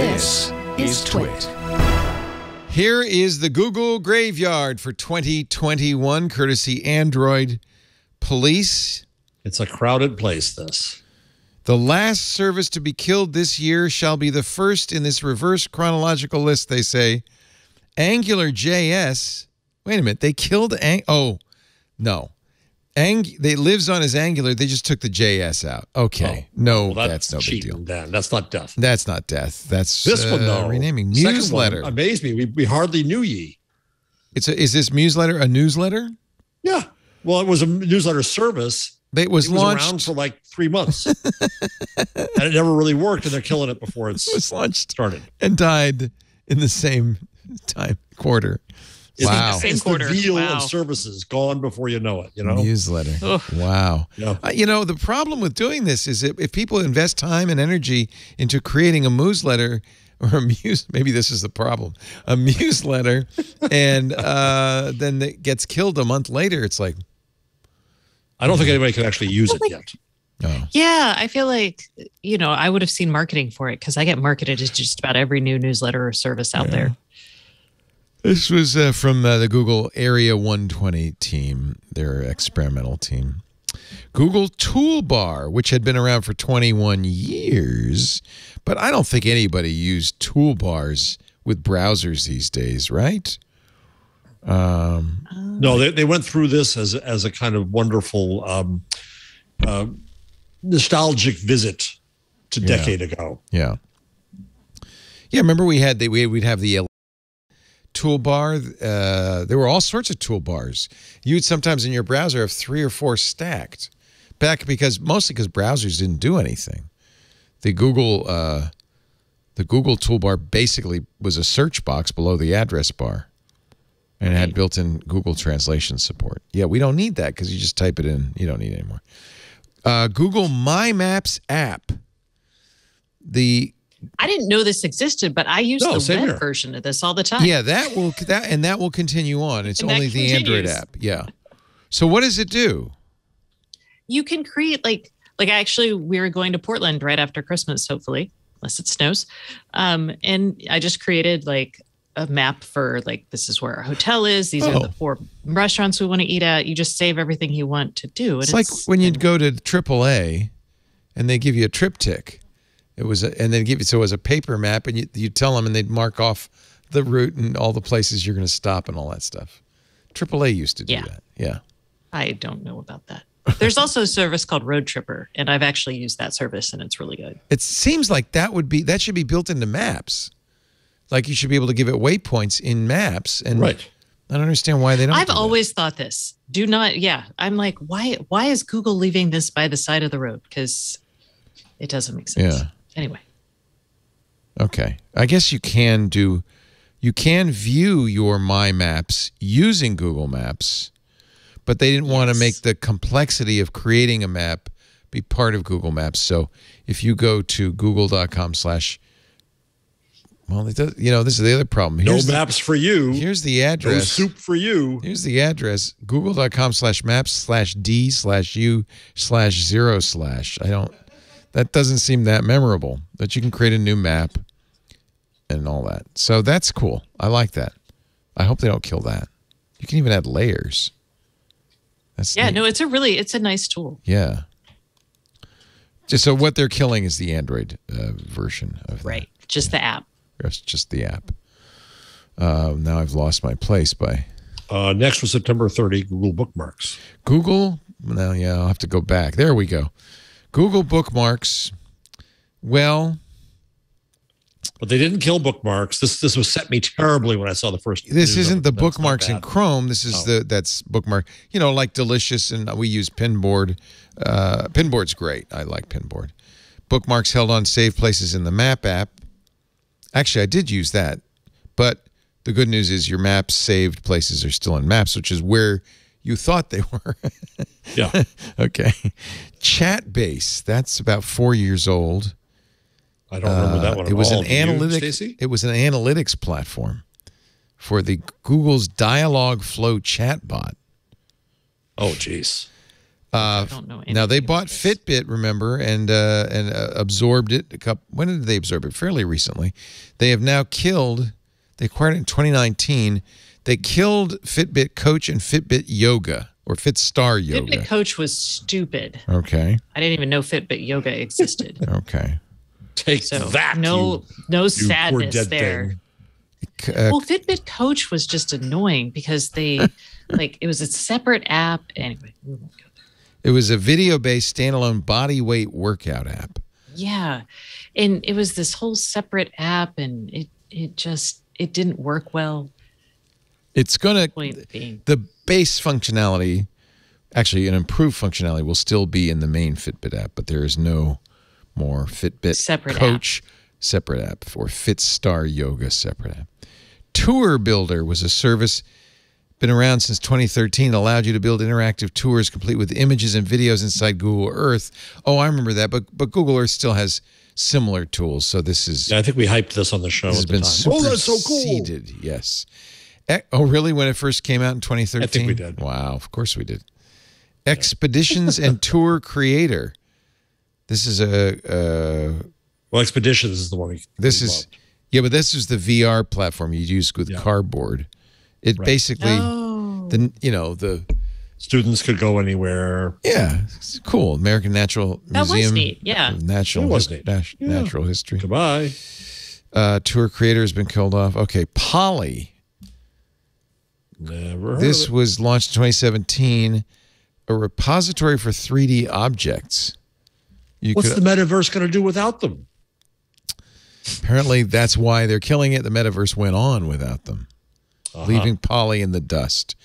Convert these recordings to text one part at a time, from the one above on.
This is Twit. Here is the Google graveyard for 2021, courtesy Android Police. It's a crowded place, this. The last service to be killed this year shall be the first in this reverse chronological list, they say. Angular JS. Wait a minute. They killed Ang. Oh, no. Ang. They lives on as Angular. They just took the JS out. Okay. no, Well, that's, no big deal. Dan. That's not death. That's not death. That's This one, uh, though. renaming second one newsletter. amazed me. We, we hardly knew ye. It's a, is this newsletter a newsletter? Yeah. Well, it was a newsletter service. It was It was launched. around for like three months. and it never really worked, and they're killing it before it's it was launched started. and died in the same time quarter. It's, Wow. Same it's quarter. the veal Wow. of services gone before you know it. You know. Newsletter. Ugh. Wow. Yeah. Uh, you know, the problem with doing this is that if people invest time and energy into creating a newsletter or a muse, maybe this is the problem, a newsletter, and uh, then it gets killed a month later, it's like, I don't think anybody can actually use it yet. oh, Yeah, I feel like you know I would have seen marketing for it because I get marketed as just about every new newsletter or service out there. This was uh, from uh, the Google Area 120 team, their experimental team. Google Toolbar, which had been around for 21 years, but I don't think anybody used toolbars with browsers these days, right? Um, No, they, they went through this as as a kind of wonderful um, uh, nostalgic visit to Yeah. decade ago. yeah. Yeah, remember we had the, we, we'd have the toolbar. Uh, there were all sorts of toolbars. You'd sometimes in your browser have three or four stacked. Back because mostly because browsers didn't do anything. The Google uh, the Google toolbar basically was a search box below the address bar, and it had built-in Google translation support. Yeah, we don't need that because you just type it in. You don't need it anymore. Uh, Google My Maps app. The I didn't know this existed, but I use No, the web here. version of this all the time. Yeah, that will that and that will continue on. It's And only the Android app. Yeah. So what does it do? you can create like like actually we're going to Portland right after Christmas, hopefully, unless it snows. Um, and I just created like a map for like this is where our hotel is. These Oh. are the four restaurants we want to eat at. You just save everything you want to do. And It's like when you'd go to AAA and they give you a TripTik. It was a, and they give you so it was a paper map and you you tell them and they'd mark off the route and all the places you're going to stop and all that stuff. AAA used to do Yeah. that. Yeah. I don't know about that. There's also a service called Road Tripper, and I've actually used that service, and it's really good. It seems like that would be that should be built into maps. Like you should be able to give it waypoints in maps and Right. I don't understand why they don't. I've do that. always thought this. Do not, yeah. I'm like, why? Why is Google leaving this by the side of the road? Because it doesn't make sense. Yeah. Anyway, Okay. I guess you can do you can view your My Maps using Google Maps, but they didn't want to make the complexity of creating a map be part of Google Maps. So if you go to google.com slash well, it does, you know, this is the other problem. No Here's the, maps for you. here's the address. No address. soup for you. Here's the address google.com slash maps slash d slash u slash zero slash. I don't, that doesn't seem that memorable that you can create a new map and all that. So that's cool. I like that. I hope they don't kill that. You can even add layers. That's yeah, neat. no, it's a really, it's a nice tool. Yeah. Just so what they're killing is the Android uh, version of that. Right. Just the app. Just, just the app. Uh, now I've lost my place by Uh, next was September 30, Google Bookmarks. Google. Now, yeah, I'll have to go back. There we go. Google bookmarks. Well, But they didn't kill bookmarks. This this was set me terribly when I saw the first. this isn't the bookmarks in. Chrome. This is Oh. the that's bookmark. You know, like Delicious, and we use Pinboard. Uh, Pinboard's great. I like Pinboard. Bookmarks held on saved places in the Map app. Actually, I did use that, but the good news is your maps saved places are still in Maps, which is where you thought they were. Yeah. okay. Chatbase. That's about four years old. I don't remember that Uh, one. it was all. an Do you. Stacey? it was an analytics platform for the Google's Dialogflow chatbot. Oh, jeez. Uh, I don't know. now they bought this. Fitbit, remember, and uh, and uh, absorbed it. A couple. When did they absorb it? Fairly recently. They have now killed. They acquired it in 2019. They killed Fitbit Coach and Fitbit Yoga or Fitstar Yoga. Fitbit Coach was stupid. Okay. I didn't even know Fitbit Yoga existed. Okay. Take So that. no, no you poor sadness dead there. uh, Well, Fitbit Coach was just annoying because they, like, it was a separate app. Anyway, we won't go there. it was a video-based standalone body weight workout app. Yeah, and it was this whole separate app, and it it just it didn't work well. It's gonna the base functionality, actually an improved functionality, will still be in the main Fitbit app, but there is no more Fitbit Separate app. Coach separate app or Fitstar Yoga separate app. Tour Builder was a service been around since 2013 allowed you to build interactive tours complete with images and videos inside Google Earth. Oh, I remember that, but but Google Earth still has similar tools. So this is Yeah, I think we hyped this on the show this has the been time. Oh, that's so cool. superseded. Yes. Oh, really? When it first came out in 2013? I think we did. Wow, of course we did. Expeditions and Tour Creator. This is a. Uh, Well, Expeditions is the one we. this we is loved. yeah, but this is the VR platform you use with Yeah. cardboard. It Right. basically oh, the you know the students could go anywhere. yeah it's cool American Natural That was Museum. neat, yeah. Natural It was his- neat. nat- Yeah. natural history. Goodbye. Uh, tour creator has been killed off. Okay, Poly. Never. Heard This of it. was launched in 2017, a repository for 3D objects. You What's could the metaverse going to do without them? apparently that's why they're killing it. The metaverse went on without them, Uh-huh. leaving Poly in the dust.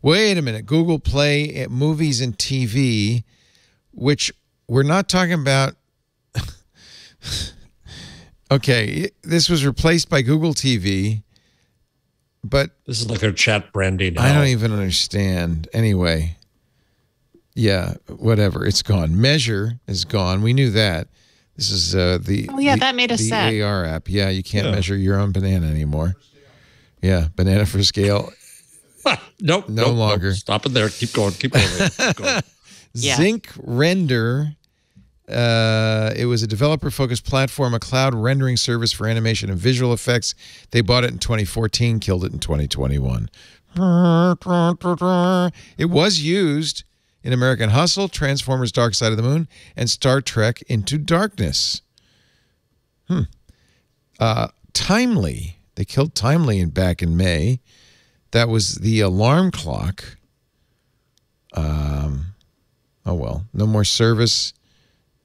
Wait a minute, Google Play at movies and TV, which we're not talking about. okay, this was replaced by Google TV, but This is like their chat branding. I don't even understand. Anyway, yeah, whatever. It's gone. Measure is gone. We knew that. This is uh, the Oh, yeah, the- that made us the sad. AR app. Yeah, you can't Yeah. measure your own banana anymore. Yeah, banana for scale. nope. No nope, longer. Nope. Stop it there. Keep going. Keep going. Keep going. Yeah. Zync Render. Uh, it was a developer-focused platform, a cloud rendering service for animation and visual effects. They bought it in 2014, killed it in 2021. It was used in American Hustle, Transformers: Dark Side of the Moon, and Star Trek Into Darkness. Hmm. Uh, Timely. They killed Timely in, back in May. That was the alarm clock. Um, oh well, no more service.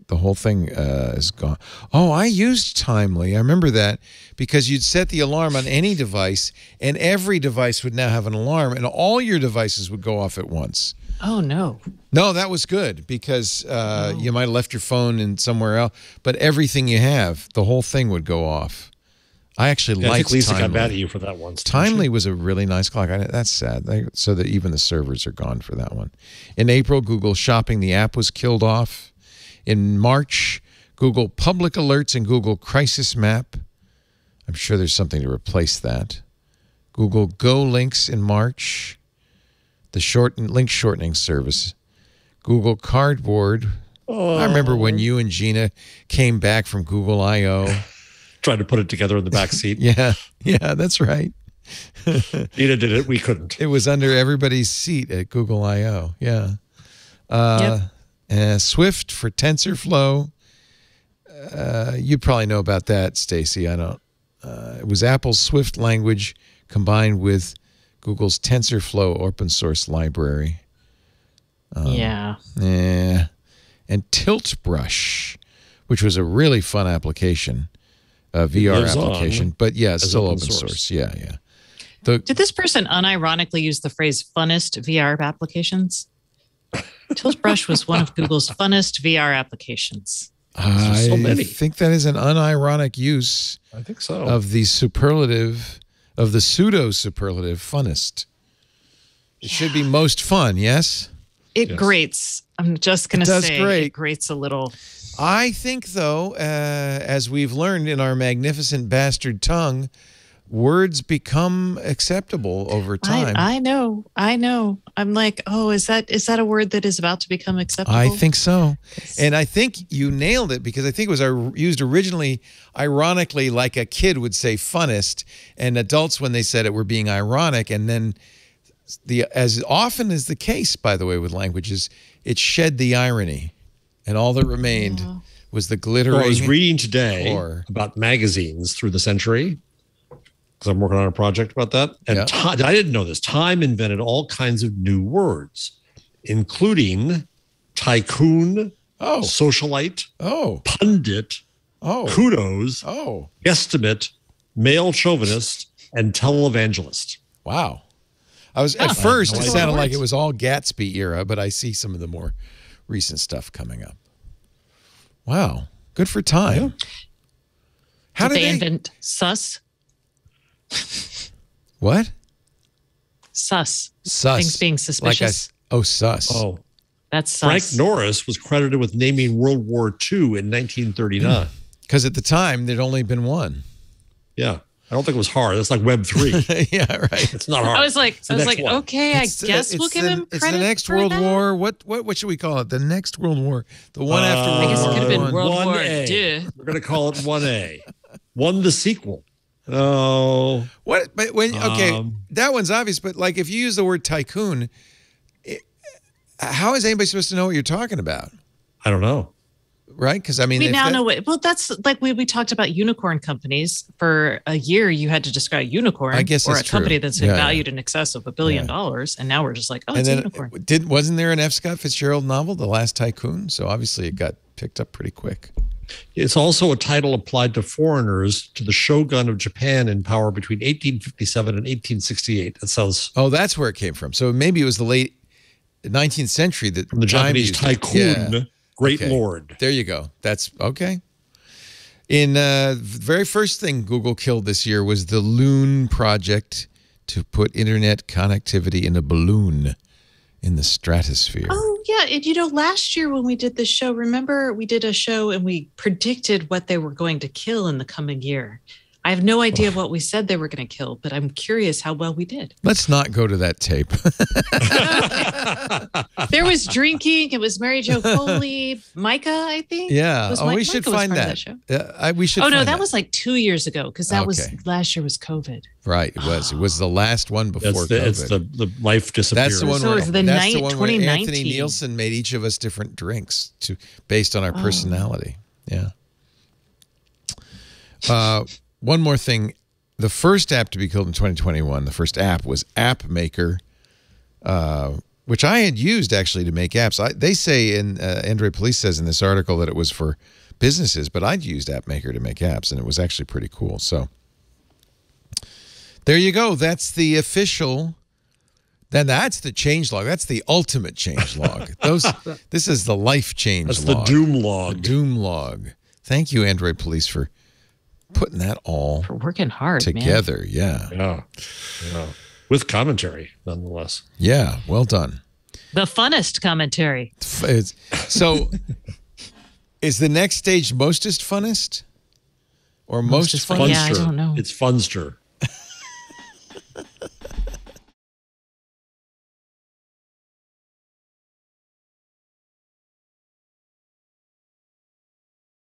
The whole thing uh, is gone. Oh, I used Timely. I remember that because you'd set the alarm on any device, and every device would now have an alarm, and all your devices would go off at once. oh no. No, that was good because uh, you might have left your phone in somewhere else, but everything you have, the whole thing would go off. I actually I liked think Lisa Timely. got mad at you for that once. didn't Timely was a really nice clock. I, that's sad. They, so that even the servers are gone for that one. In April, Google Shopping, the app was killed off. In March, Google Public Alerts and Google Crisis Map. I'm sure there's something to replace that. Google Go Links in March. The shorten link shortening service. Google Cardboard. I remember when you and Gina came back from Google I/O. Trying to put it together in the back seat. Yeah, yeah, that's right. Nina did it. We couldn't. It was under everybody's seat at Google I/O. Yeah. Uh, uh, Swift for TensorFlow. Uh, you probably know about that, Stacey. I don't. Uh, it was Apple's Swift language combined with Google's TensorFlow open source library. Um, yeah. Yeah. And Tilt Brush, which was a really fun application, a VR lives on application. But yeah, it's still open open source. source. Yeah, yeah. The Did this person unironically use the phrase funnest VR applications? Tilt was one of Google's funnest VR applications. I so many. think that is an unironic use I think so. of the superlative, of the pseudo superlative funnest. It should be most fun, yes? It Yes. grates. I'm just going to does say grate. it grates a little. I think, though, uh, as we've learned in our magnificent bastard tongue, words become acceptable over time. I, I know, I know. I'm like, oh, is that is that a word that is about to become acceptable? I think so. And I think you nailed it because I think it was uh, used originally, ironically, like a kid would say funnest, and adults, when they said it, were being ironic. And then, the as often is the case, by the way, with languages, it shed the irony, and all that remained was the glittering. So I was reading today floor. about magazines through the century because I'm working on a project about that. And Yeah. Ti- I didn't know this. Time invented all kinds of new words, including tycoon, oh, socialite, oh, pundit, oh, kudos, oh! guesstimate, male chauvinist, and televangelist. Wow. I was at first it idea. sounded like it was all Gatsby era, but I see some of the more recent stuff coming up. Wow. Good for time. How Did did they they, invent sus? what? Sus. Sus. Things being Like suspicious. Oh sus. Oh, That's sus. Frank. Norris was credited with naming World War II in 1939. Because at the time there'd only been one. yeah. I don't think it was hard. That's like Web 3. yeah, right. It's not hard. I was like, I was like, one. okay, It's, I uh, guess we'll it's give the, him It's credit the next for World that. War. What what what should we call it? The next World War. The one after Uh, World I guess it War could have been World War 1A. II. We're going to call it 1A. One the sequel. Oh, What? But when okay, Um, that one's obvious. But like, if you use the word tycoon, it, how is anybody supposed to know what you're talking about? I don't know. Right? Because I mean, We now that- know what. Well, that's like we, we talked about unicorn companies for a year. You had to describe unicorn I guess or a true. company that's Yeah, yeah. valued in excess of a billion Yeah. dollars, and now we're just like, oh, and it's a then unicorn. did wasn't there an F. Scott Fitzgerald novel, The Last Tycoon? So obviously it got picked up pretty quick. It's also a title applied to foreigners to the shogun of Japan in power between 1857 and 1868. That sounds Oh, that's where it came from. So maybe it was the late 19th century that from the Japanese used tycoon, Yeah. great Okay. lord. There you go. That's okay. In uh, the very first thing Google killed this year was the Loon project to put internet connectivity in a balloon in the stratosphere. Oh yeah, and you know, last year when we did this show, remember we did a show and we predicted what they were going to kill in the coming year. I have no idea what we said they were going to kill, but I'm curious how well we did. Let's not go to that tape. There was drinking. It was Mary Jo Foley, Micah, I think. yeah. Was Oh, Mi- we should Micah find part of that. show. Uh, I, we should. Oh no, find that was like two years ago because that was last year was COVID. right. It was. It was the last one before That's the, COVID. it's the, the life disappears. That's the one So where it's the that's the one where Anthony Nielsen made each of us different drinks to based on our Oh. personality. Yeah. Uh, one more thing. The first app to be killed in 2021, the first app was App Maker, uh, which I had used actually to make apps. I, they say in uh, Android Police says in this article that it was for businesses, but I'd used App Maker to make apps, and it was actually pretty cool. So there you go. That's the official. Then that's the change log. That's the ultimate change log. Those. this is the life change That's the doom log. doom The log. doom log. Thank you, Android Police, for putting that all For working hard, man. together. Yeah. Yeah. yeah. With commentary, nonetheless. Yeah. Well done. The funnest commentary. F- it's- so, is the next stage mostest funnest or most Mostest fun? fun- Yeah, I don't know. It's Funster.